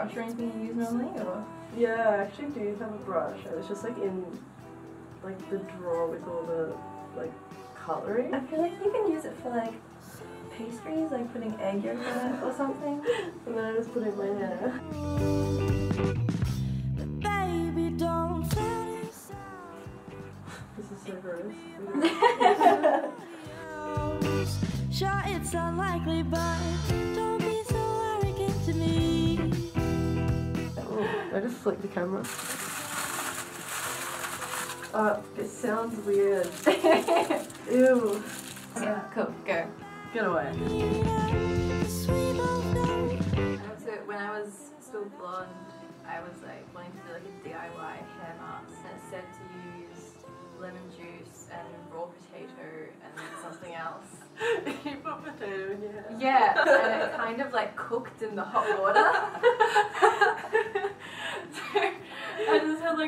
anything you use normally, or? Yeah, I actually do have a brush. It was just like in like the drawer with all the like cutlery. I feel like you can use it for like pastries, like putting egg yolk in it or something. And then I just put it in my hair. Baby, don't fantasize. This is so gross. Sure, it's unlikely, but Oh, just flicked the camera. Uh, it sounds weird. Ew. yeah, cool, go. Get away. Sweet love. So when I was still blonde, I was like wanting to do like a DIY hair mask and it said to use lemon juice and raw potato and something else. you put potato in your hair. Yeah, and it kind of like cooked in the hot water. so I just had like